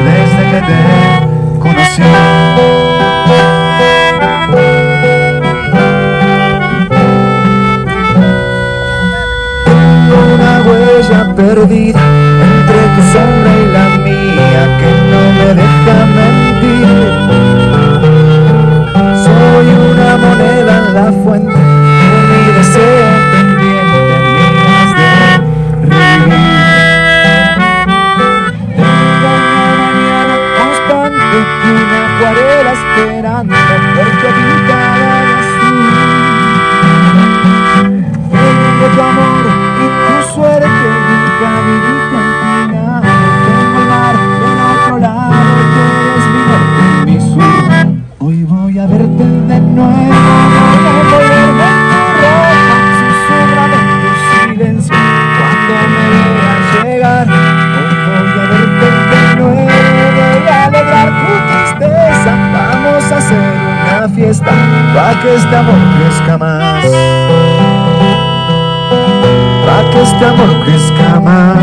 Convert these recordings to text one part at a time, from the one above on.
vez que te conocí. Este amor crezca más. Para que este amor crezca más.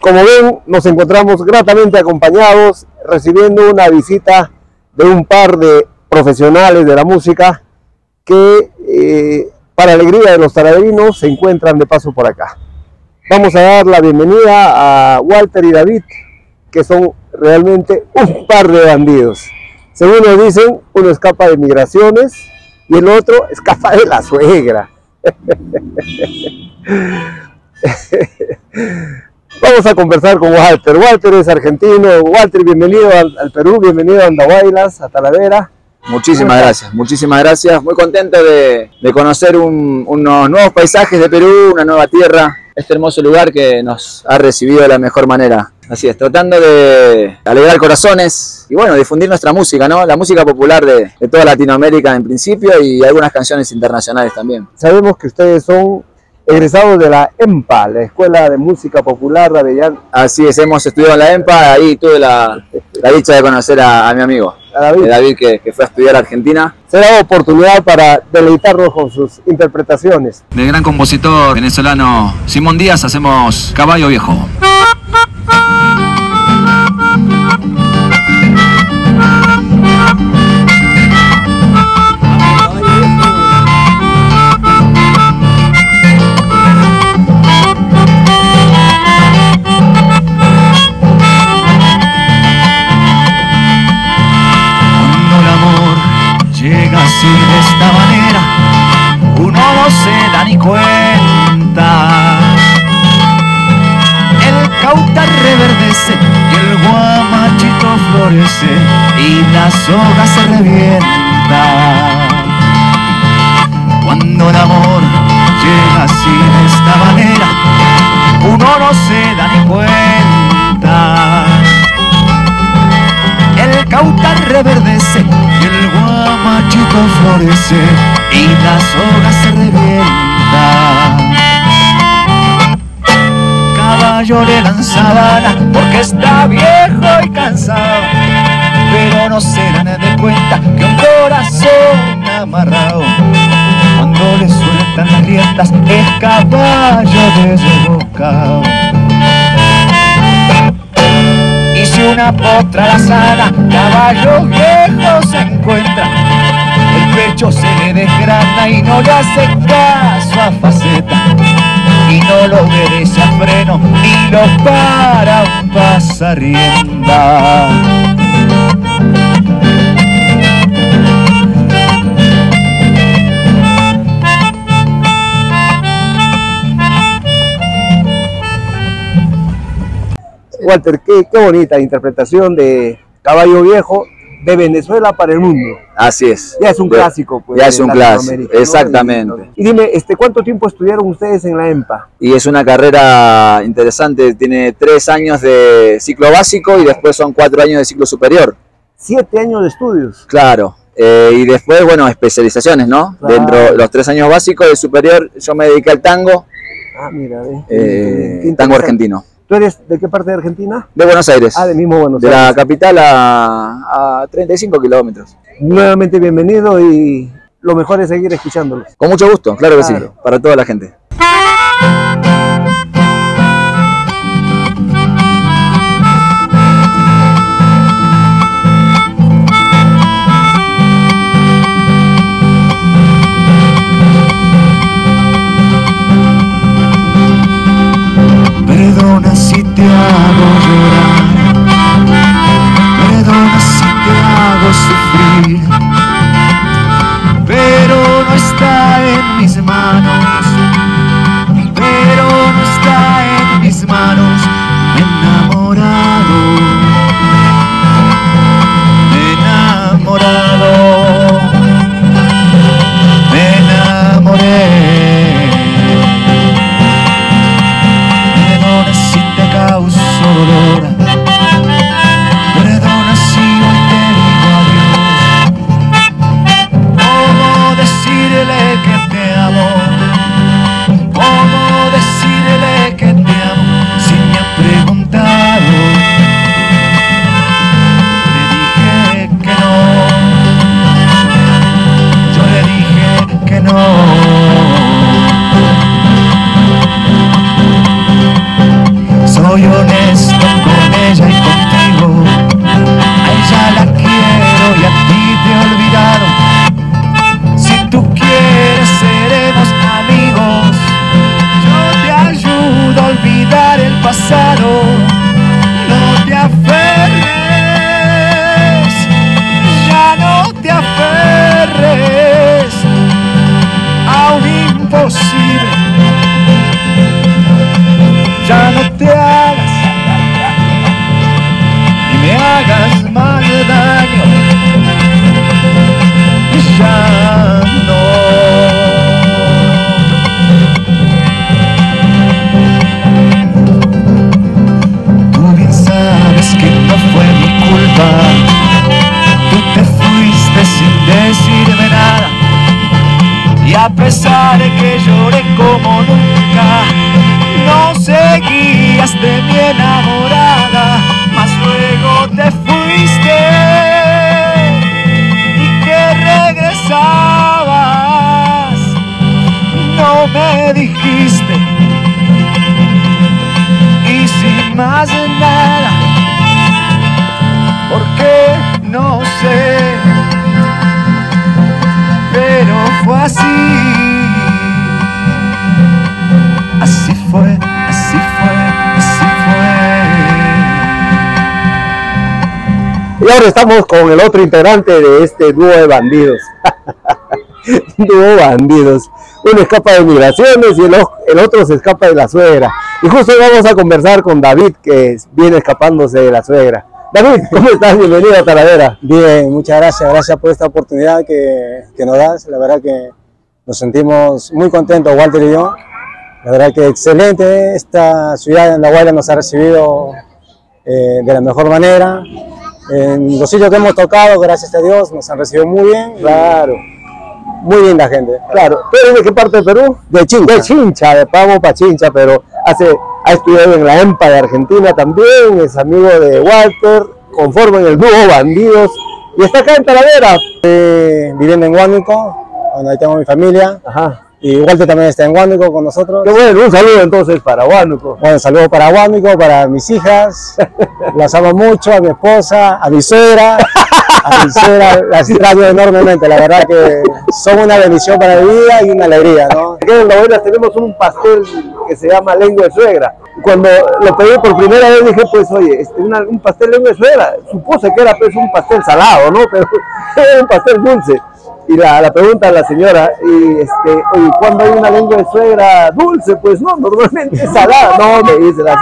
como ven, nos encontramos gratamente acompañados, recibiendo una visita de un par de profesionales de la música que, eh, para alegría de los taraderinos, se encuentran de paso por acá. Vamos a dar la bienvenida a Walter y David, que son realmente un par de bandidos. Según nos dicen, uno escapa de migraciones y el otro escapa de la suegra. Vamos a conversar con Walter. Walter es argentino. Walter, bienvenido al, Perú, bienvenido a Andahuaylas, a Talavera. Muchísimas gracias, muchísimas gracias. Muy contento de, conocer unos nuevos paisajes de Perú, una nueva tierra, este hermoso lugar que nos ha recibido de la mejor manera. Así es, tratando de alegrar corazones y bueno, difundir nuestra música, ¿no? La música popular de, toda Latinoamérica en principio y algunas canciones internacionales también. Sabemos que ustedes son egresados de la EMPA, la Escuela de Música Popular de Avellán. Así es, hemos estudiado en la EMPA, ahí tuve la, dicha de conocer a, mi amigo. A David, David que, fue a estudiar a Argentina. Será oportunidad para deleitarnos con sus interpretaciones. Del gran compositor venezolano Simón Díaz hacemos Caballo Viejo. Cuando el amor llega así de esta manera, uno no se da ni cuenta. El cauta reverdece y el guamachito florece y las hojas se revientan. Caballo le dan sabana porque está viejo y cansado, pero no se dan de cuenta que un corazón amarrado cuando le sueltan las riendas es caballo desbocado. Y si una potra la sana, caballo viejo se encuentra, el pecho se le desgrana y no le hace caso a faceta. Y no lo obedece a freno, ni lo para un pasarienda. Walter, qué, bonita interpretación de Caballo Viejo. de Venezuela para el mundo. Así es. Ya es un De- clásico. Pues, ya es un clásico, exactamente. Y, dime, este, ¿cuánto tiempo estudiaron ustedes en la EMPA? Y es una carrera interesante, tiene tres años de ciclo básico y después son cuatro años de ciclo superior. Siete años de estudios. Claro. Eh, y después, bueno, especializaciones, ¿no? Claro. Dentro de los tres años básicos de superior, yo me dediqué al tango, Ah, mira, eh, Qué tango argentino. ¿Tú eres de qué parte de Argentina? De Buenos Aires. Ah, de mismo Buenos de la Aires. capital a, a 35 kilómetros. Nuevamente bienvenido y lo mejor es seguir escuchándolos. Con mucho gusto, claro que Claro. sí, para toda la gente. Perdona si te hago llorar, pesar de que lloré como nunca, no seguías de mi enamorada, mas luego te fuiste y que regresabas, no me dijiste. Y sin más nada, porque no sé pero fue así. Así ahora estamos con el otro integrante de este dúo de bandidos. dúo bandidos. Uno escapa de migraciones y el, el otro se escapa de la suegra. Y justo vamos a conversar con David, que viene escapándose de la suegra. David, ¿cómo estás? Bienvenido a Talavera. Bien, muchas gracias, gracias por esta oportunidad que, que nos das. La verdad que nos sentimos muy contentos, Walter y yo. La verdad que excelente, esta ciudad en La Guaira nos ha recibido eh, de la mejor manera. En los sitios que hemos tocado, gracias a Dios, nos han recibido muy bien. Claro, Muy linda gente. claro. ¿Tú eres de qué parte de Perú? De Chincha. De Chincha, de Pavo para Chincha, pero hace, ha estudiado en la EMPA de Argentina también, es amigo de Walter, conforman el dúo Bandidos y está acá en Talavera. Eh, viviendo en Huánuco, donde ahí tengo mi familia. Ajá. Y Walter también está en Huánuco con nosotros. Qué bueno, un saludo entonces para Huánuco. Bueno, saludos para Huánuco, para mis hijas, las amo mucho, a mi esposa, a mi suegra, a mi suegra, las extraño enormemente, la verdad que son una bendición para mi vida y una alegría, ¿no? Aquí en La Buena tenemos un pastel que se llama lengua de suegra. Cuando lo pedí por primera vez dije, pues, oye, este, una- un pastel lengua de suegra. Supuse que era pues un pastel salado, ¿no? Pero era un pastel dulce. Y la, la pregunta a la señora, y este, oye, ¿cuándo hay una lengua de suegra dulce? Pues no, normalmente es salada. No, me dice, la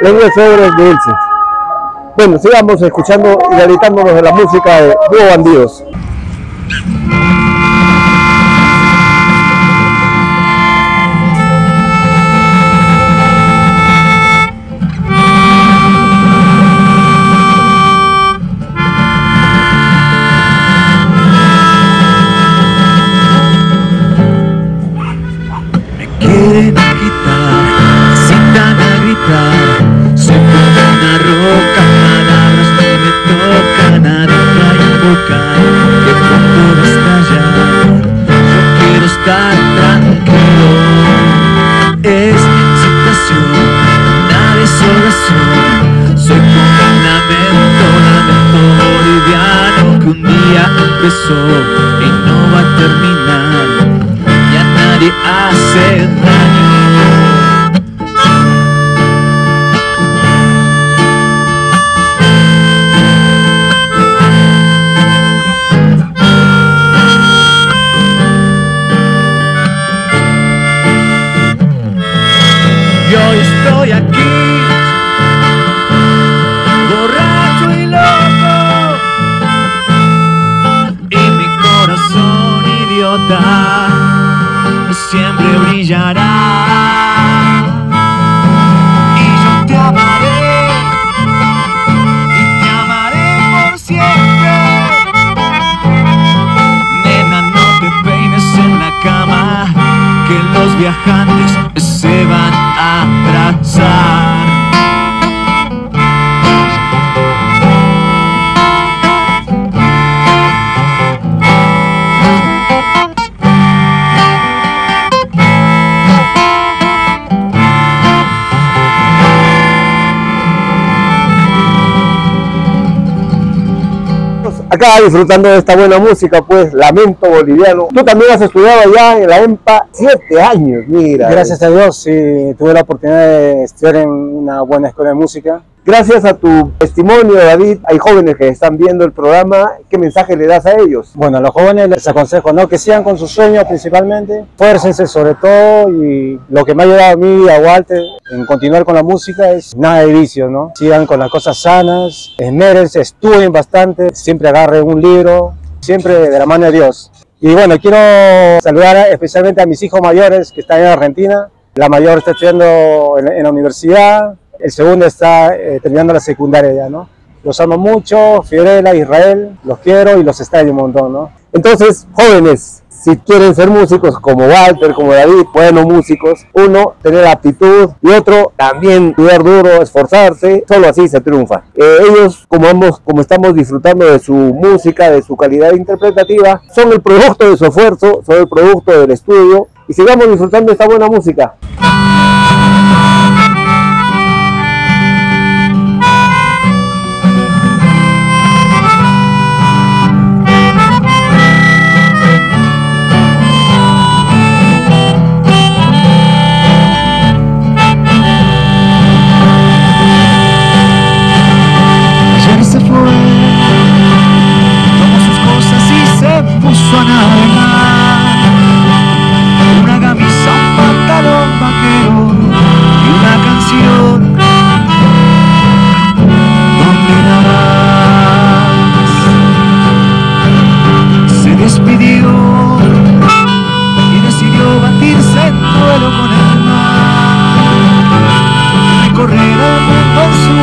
lengua, de suegra es dulce. Bueno, sigamos escuchando y gritándonos de la música de Dúo Bandidos. corazón. Siempre brillará. Disfrutando de esta buena música, pues Lamento Boliviano. Tú también has estudiado allá en la EMPA siete años, mira. Gracias a Dios, sí, tuve la oportunidad de estudiar en una buena escuela de música. Gracias a tu testimonio, David, hay jóvenes que están viendo el programa. ¿Qué mensaje le das a ellos? Bueno, a los jóvenes les aconsejo ¿no? que sigan con sus sueños principalmente, fuércense sobre todo y lo que me ha ayudado a mí y a Walter en continuar con la música es nada de vicios, ¿no? Sigan con las cosas sanas, esmérense, estudien bastante, siempre agarren un libro, siempre de la mano de Dios. Y bueno, quiero saludar especialmente a mis hijos mayores que están en Argentina. La mayor está estudiando en, en la universidad, el segundo está eh, terminando la secundaria ya, ¿no? Los amo mucho, Fiorella, Israel, los quiero y los extraño un montón, ¿no? Entonces, jóvenes, si quieren ser músicos como Walter, como David, buenos músicos, uno, tener aptitud y otro, también estudiar duro, esforzarse, solo así se triunfa. Eh, ellos, como, hemos, como estamos disfrutando de su música, de su calidad interpretativa, son el producto de su esfuerzo, son el producto del estudio y sigamos disfrutando de esta buena música.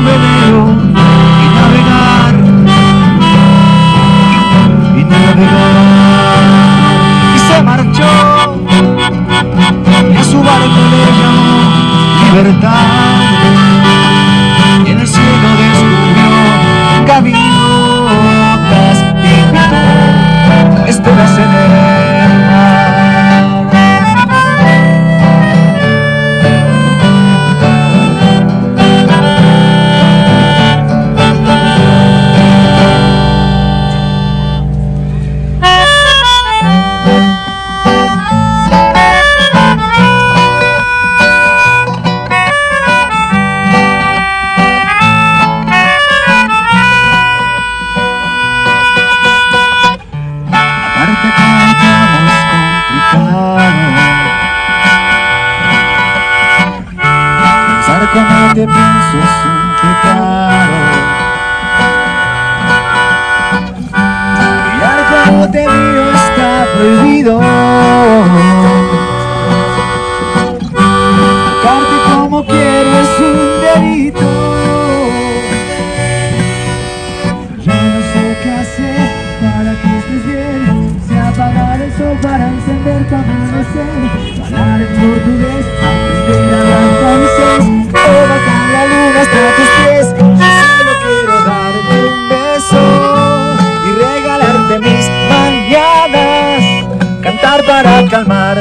Mundo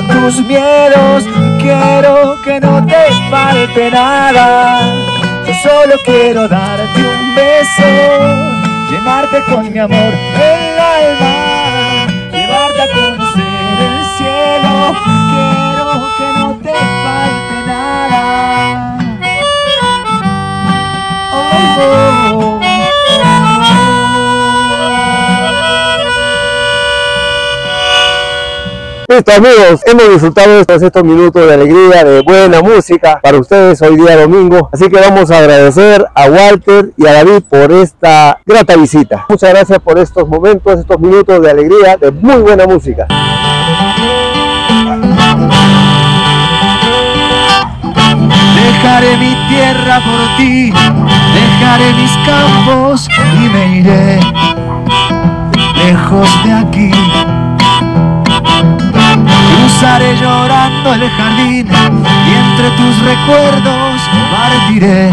tus miedos. Quiero que no te falte nada. Yo solo quiero darte un beso llenarte con mi amor el alma, llevarte a conocer el cielo. Quiero que no te falte nada. Oh, oh, oh. Listo amigos, hemos disfrutado estos, estos minutos de alegría, de buena música para ustedes hoy día domingo. Así que vamos a agradecer a Walter y a David por esta grata visita. Muchas gracias por estos momentos, estos minutos de alegría, de muy buena música. Dejaré mi tierra por ti, dejaré mis campos y me iré lejos de aquí. Cruzaré llorando el jardín y entre tus recuerdos partiré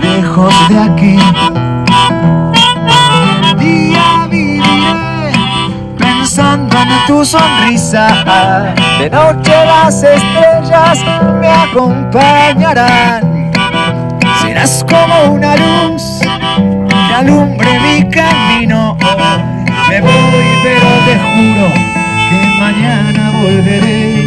lejos de aquí. Día viviré pensando en tu sonrisa. De noche las estrellas me acompañarán. Serás como una luz que alumbre mi camino. Me voy, pero te juro mañana volveré.